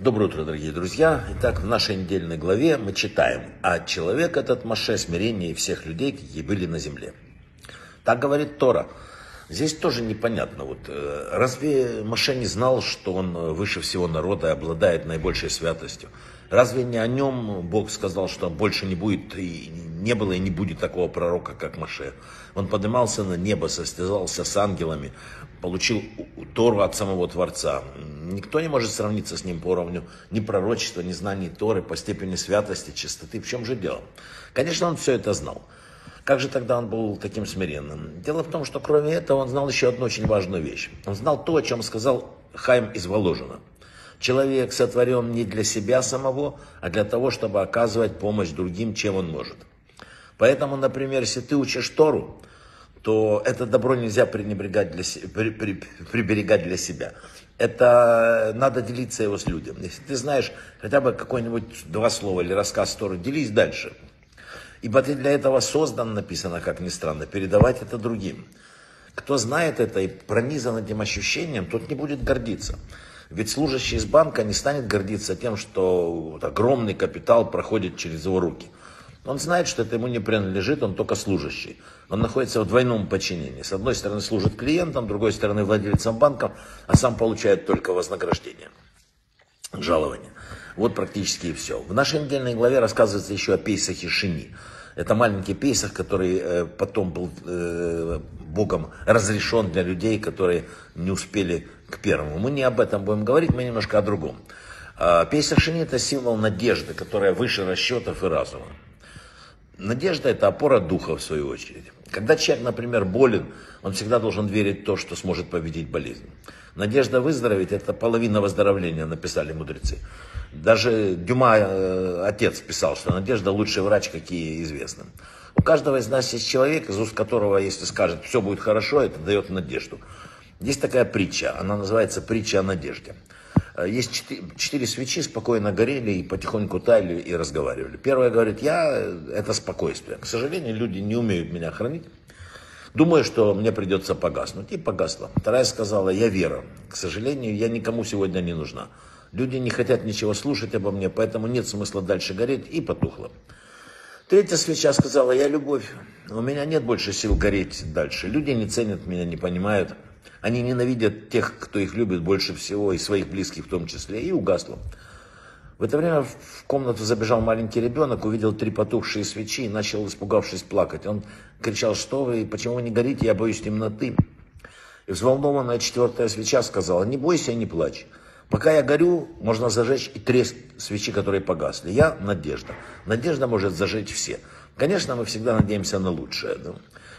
Доброе утро, дорогие друзья. Итак, в нашей недельной главе мы читаем «А человек этот Маше смирение всех людей, какие были на земле». Так говорит Тора. Здесь тоже непонятно. Вот, э, разве Маше не знал, что он выше всего народа и обладает наибольшей святостью? Разве не о нем Бог сказал, что больше не будет, и не было и не будет такого пророка, как Маше? Он поднимался на небо, состязался с ангелами, получил Тору от самого Творца. Никто не может сравниться с ним по уровню ни пророчества, ни знаний Торы, по степени святости, чистоты. В чем же дело? Конечно, он все это знал. Как же тогда он был таким смиренным? Дело в том, что кроме этого он знал еще одну очень важную вещь. Он знал то, о чем сказал Хайм из Воложина. Человек сотворен не для себя самого, а для того, чтобы оказывать помощь другим, чем он может. Поэтому, например, если ты учишь Тору, то это добро нельзя пренебрегать для, при, при, приберегать для себя. Это надо делиться его с людьми. Если ты знаешь хотя бы какое-нибудь два слова или рассказ Торы, делись дальше. Ибо ты для этого создан, написано, как ни странно, передавать это другим. Кто знает это и пронизан этим ощущением, тот не будет гордиться. Ведь служащий из банка не станет гордиться тем, что вот огромный капитал проходит через его руки. Он знает, что это ему не принадлежит, он только служащий. Он находится в двойном подчинении. С одной стороны служит клиентам, с другой стороны владельцам банков, а сам получает только вознаграждение, жалование. Вот практически и все. В нашей недельной главе рассказывается еще о Пейсахе Шини. Это маленький Пейсах, который э, потом был э, Богом разрешен для людей, которые не успели к первому. Мы не об этом будем говорить, мы немножко о другом. А, Пейсах Шини это символ надежды, которая выше расчетов и разума. Надежда – это опора духа, в свою очередь. Когда человек, например, болен, он всегда должен верить в то, что сможет победить болезнь. Надежда выздороветь – это половина выздоровления, написали мудрецы. Даже Дюма, э, отец, писал, что надежда – лучший врач, какие известны. У каждого из нас есть человек, из уст которого, если скажет, все будет хорошо, это дает надежду. Есть такая притча, она называется притча о надежде. Э, есть четыре, четыре свечи, спокойно горели и потихоньку таяли и разговаривали. Первая говорит, я – это спокойствие. К сожалению, люди не умеют меня хранить. Думаю, что мне придется погаснуть. И погасла. Вторая сказала, я вера. К сожалению, я никому сегодня не нужна. Люди не хотят ничего слушать обо мне, поэтому нет смысла дальше гореть. И потухла. Третья свеча сказала, я любовь. У меня нет больше сил гореть дальше. Люди не ценят меня, не понимают. Они ненавидят тех, кто их любит больше всего, и своих близких в том числе, и угасло. В это время в комнату забежал маленький ребенок, увидел три потухшие свечи и начал, испугавшись, плакать. Он кричал, что вы, почему вы не горите, я боюсь темноты. И взволнованная четвертая свеча сказала, не бойся не плачь. Пока я горю, можно зажечь и три свечи, которые погасли. Я надежда. Надежда может зажечь все. Конечно, мы всегда надеемся на лучшее. Да?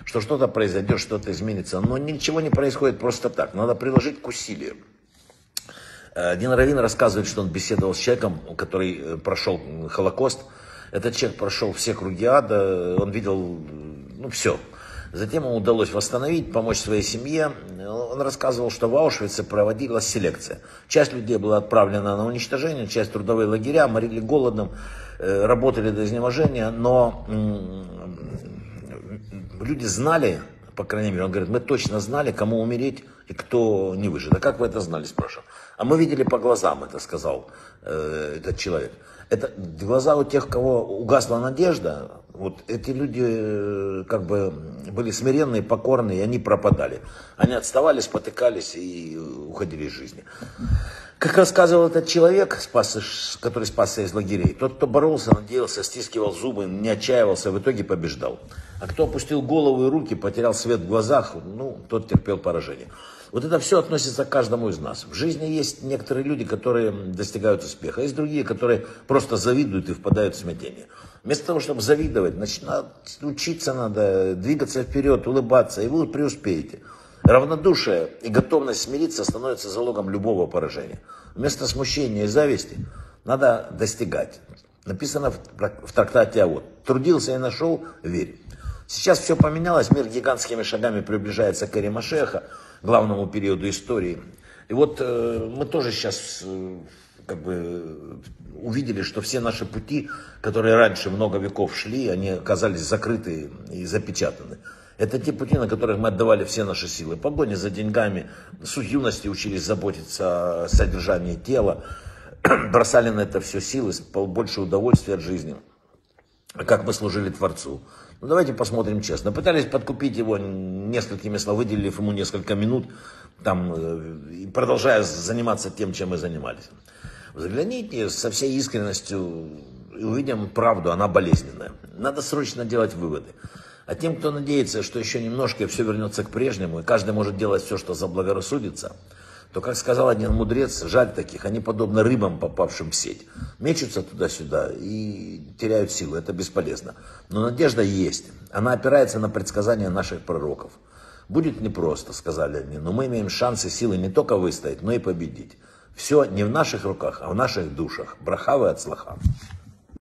что что-то произойдет, что-то изменится. Но ничего не происходит просто так. Надо приложить к усилиям. Э, один раввин рассказывает, что он беседовал с человеком, который э, прошел Холокост. Этот человек прошел все круги ада, он видел, ну, все. Затем ему удалось восстановить, помочь своей семье. Он рассказывал, что в Аушвице проводилась селекция. Часть людей была отправлена на уничтожение, часть трудовые лагеря, морили голодом, э, работали до изнеможения, но люди знали, по крайней мере, он говорит, мы точно знали, кому умереть и кто не выживет. А как вы это знали, спрашиваю. А мы видели по глазам, это сказал э, этот человек. Это глаза у тех, кого угасла надежда, вот эти люди э, как бы были смиренные, покорные, и они пропадали. Они отставали, спотыкались и уходили из жизни. Как рассказывал этот человек, спас, который спасся из лагерей, тот, кто боролся, надеялся, стискивал зубы, не отчаивался, в итоге побеждал. А кто опустил голову и руки, потерял свет в глазах, ну, тот терпел поражение. Вот это все относится к каждому из нас. В жизни есть некоторые люди, которые достигают успеха, есть другие, которые просто завидуют и впадают в смятение. Вместо того, чтобы завидовать, значит, надо учиться надо, двигаться вперед, улыбаться, и вы преуспеете. Равнодушие и готовность смириться становятся залогом любого поражения. Вместо смущения и зависти надо достигать. Написано в, трактате «А вот». Трудился и нашел, верь. Сейчас все поменялось, мир гигантскими шагами приближается к Эре Машеха, главному периоду истории. И вот э, мы тоже сейчас э, как бы увидели, что все наши пути, которые раньше много веков шли, они оказались закрыты и запечатаны. Это те пути, на которых мы отдавали все наши силы. Погони за деньгами, с юности учились заботиться о содержании тела. бросали на это все силы, больше удовольствия от жизни. Как мы служили Творцу. Ну, давайте посмотрим честно. Пытались подкупить его несколькими словами, выделив ему несколько минут, там, э, продолжая заниматься тем, чем мы занимались. Взгляните со всей искренностью и увидим правду, она болезненная. Надо срочно делать выводы. А тем, кто надеется, что еще немножко и все вернется к прежнему, и каждый может делать все, что заблагорассудится, то, как сказал один мудрец, жаль таких, они подобны рыбам, попавшим в сеть. Мечутся туда-сюда и теряют силу, это бесполезно. Но надежда есть, она опирается на предсказания наших пророков. Будет непросто, сказали они, но мы имеем шансы, силы не только выстоять, но и победить. Все не в наших руках, а в наших душах. Брахавы от слаха.